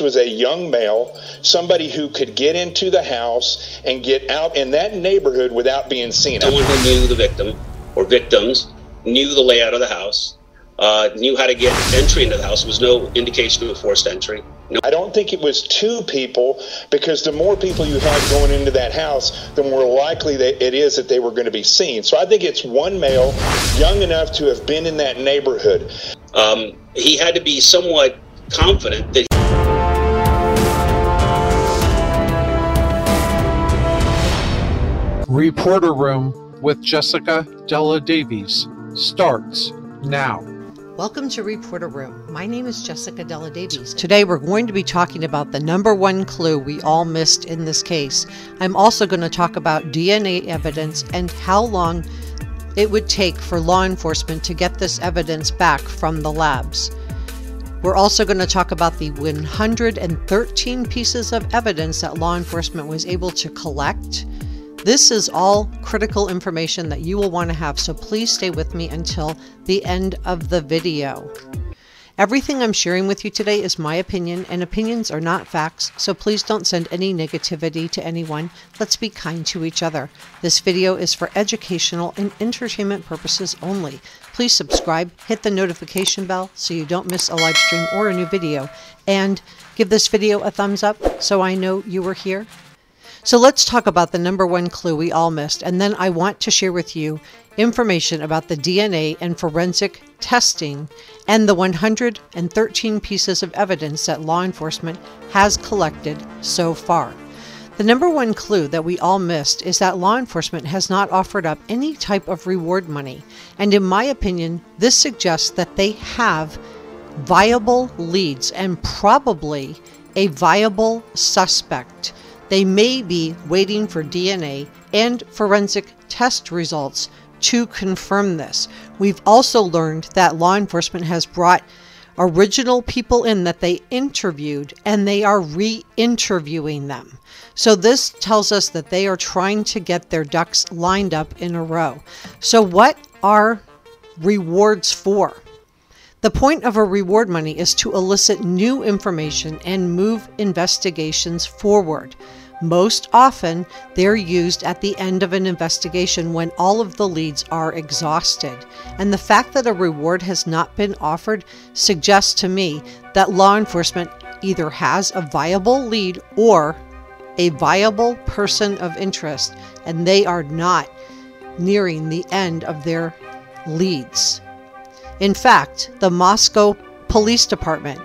was a young male, somebody who could get into the house and get out in that neighborhood without being seen. Someone who knew the victim or victims, knew the layout of the house, uh, knew how to get entry into the house. There was no indication of a forced entry. No. I don't think it was two people because the more people you have going into that house, the more likely that it is that they were going to be seen. So I think it's one male, young enough to have been in that neighborhood. Um, he had to be somewhat confident that. Reporter Room with Jessica de la Davies starts now. Welcome to Reporter Room. My name is Jessica de la Davies. Today we're going to be talking about the number one clue we all missed in this case. I'm also going to talk about DNA evidence and how long it would take for law enforcement to get this evidence back from the labs. We're also going to talk about the 113 pieces of evidence that law enforcement was able to collect this is all critical information that you will want to have, so please stay with me until the end of the video. Everything I'm sharing with you today is my opinion, and opinions are not facts, so please don't send any negativity to anyone. Let's be kind to each other. This video is for educational and entertainment purposes only. Please subscribe, hit the notification bell so you don't miss a live stream or a new video, and give this video a thumbs up so I know you were here so let's talk about the number one clue we all missed, and then I want to share with you information about the DNA and forensic testing and the 113 pieces of evidence that law enforcement has collected so far. The number one clue that we all missed is that law enforcement has not offered up any type of reward money, and in my opinion, this suggests that they have viable leads and probably a viable suspect they may be waiting for DNA and forensic test results to confirm this. We've also learned that law enforcement has brought original people in that they interviewed and they are re interviewing them. So, this tells us that they are trying to get their ducks lined up in a row. So, what are rewards for? The point of a reward money is to elicit new information and move investigations forward. Most often, they're used at the end of an investigation when all of the leads are exhausted. And the fact that a reward has not been offered suggests to me that law enforcement either has a viable lead or a viable person of interest, and they are not nearing the end of their leads. In fact, the Moscow Police Department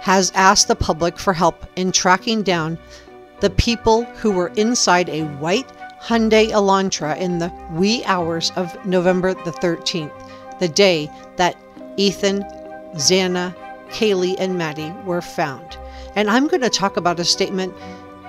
has asked the public for help in tracking down the people who were inside a white Hyundai Elantra in the wee hours of November the 13th, the day that Ethan, Xana, Kaylee, and Maddie were found. And I'm going to talk about a statement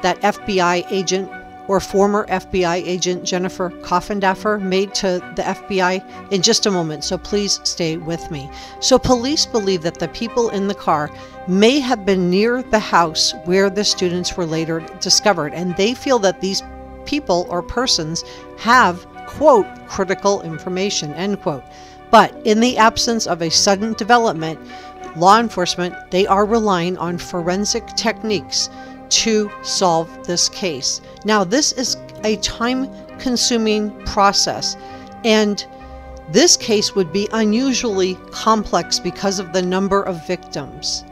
that FBI agent or former FBI agent Jennifer Coffindaffer made to the FBI in just a moment, so please stay with me. So, police believe that the people in the car may have been near the house where the students were later discovered, and they feel that these people or persons have, quote, critical information, end quote. But in the absence of a sudden development, law enforcement, they are relying on forensic techniques to solve this case. Now, this is a time consuming process, and this case would be unusually complex because of the number of victims.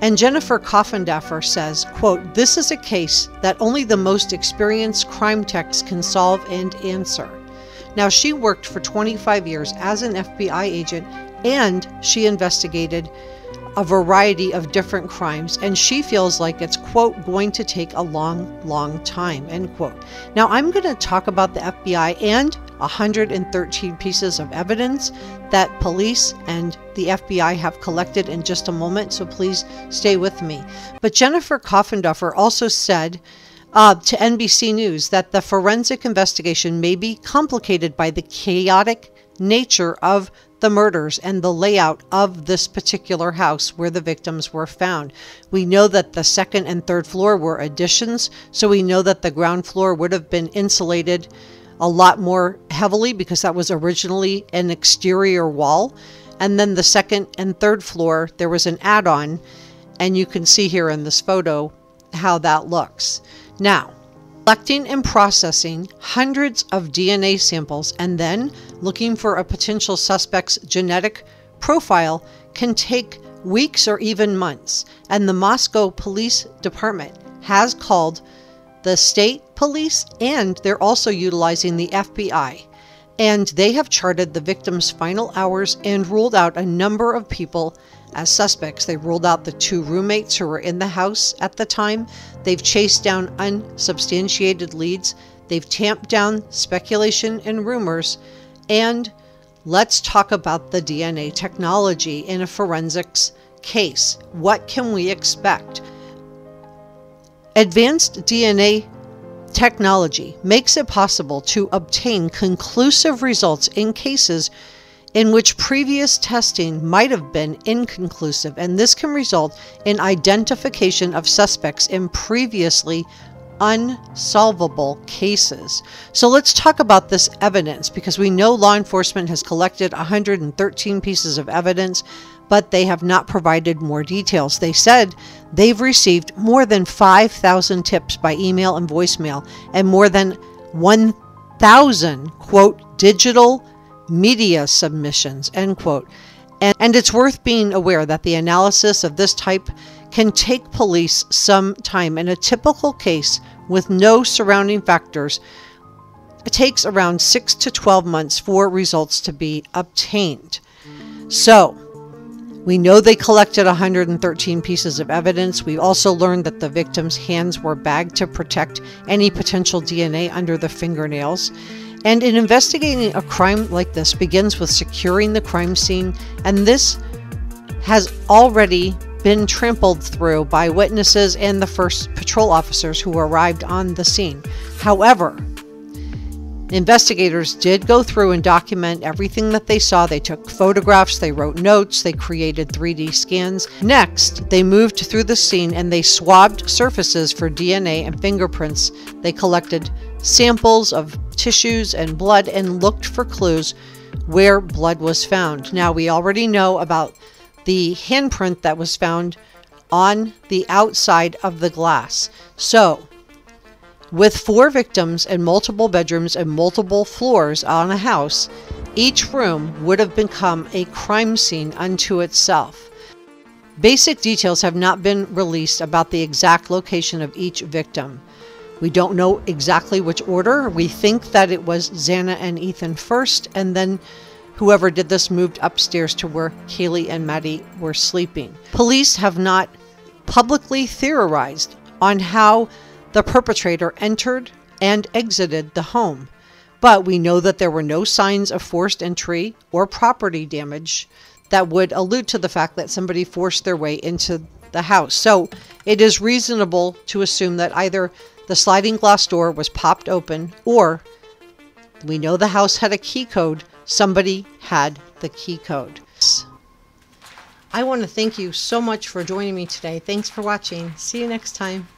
And Jennifer Coffindaffer says, quote, This is a case that only the most experienced crime techs can solve and answer. Now, she worked for 25 years as an FBI agent and she investigated a variety of different crimes, and she feels like it's, quote, going to take a long, long time, end quote. Now, I'm going to talk about the FBI and 113 pieces of evidence that police and the FBI have collected in just a moment, so please stay with me. But Jennifer Coffindaffer also said uh, to NBC News that the forensic investigation may be complicated by the chaotic nature of the murders and the layout of this particular house where the victims were found. We know that the second and third floor were additions, so we know that the ground floor would have been insulated a lot more heavily because that was originally an exterior wall. And then the second and third floor, there was an add on And you can see here in this photo how that looks. Now, collecting and processing hundreds of DNA samples and then looking for a potential suspect's genetic profile can take weeks or even months. And the Moscow Police Department has called the state police and they're also utilizing the FBI. And they have charted the victim's final hours and ruled out a number of people as suspects. They ruled out the two roommates who were in the house at the time. They've chased down unsubstantiated leads. They've tamped down speculation and rumors. And let's talk about the DNA technology in a forensics case. What can we expect? Advanced DNA technology makes it possible to obtain conclusive results in cases in which previous testing might have been inconclusive, and this can result in identification of suspects in previously unsolvable cases. So let's talk about this evidence because we know law enforcement has collected 113 pieces of evidence, but they have not provided more details. They said they've received more than 5,000 tips by email and voicemail and more than 1,000, quote, digital media submissions, end quote. And, and it's worth being aware that the analysis of this type can take police some time. In a typical case with no surrounding factors, it takes around 6 to 12 months for results to be obtained. So, we know they collected 113 pieces of evidence. We also learned that the victim's hands were bagged to protect any potential DNA under the fingernails. And in investigating a crime like this begins with securing the crime scene, and this has already been trampled through by witnesses and the first patrol officers who arrived on the scene. However, investigators did go through and document everything that they saw. They took photographs, they wrote notes, they created 3D scans. Next, they moved through the scene and they swabbed surfaces for DNA and fingerprints. They collected samples of tissues and blood and looked for clues where blood was found. Now, we already know about the handprint that was found on the outside of the glass. So, with four victims and multiple bedrooms and multiple floors on a house, each room would have become a crime scene unto itself. Basic details have not been released about the exact location of each victim. We don't know exactly which order. We think that it was Xana and Ethan first, and then whoever did this moved upstairs to where Kaylee and Maddie were sleeping. Police have not publicly theorized on how the perpetrator entered and exited the home, but we know that there were no signs of forced entry or property damage that would allude to the fact that somebody forced their way into the house. So it is reasonable to assume that either the sliding glass door was popped open or we know the house had a key code somebody had the key code. I want to thank you so much for joining me today. Thanks for watching. See you next time.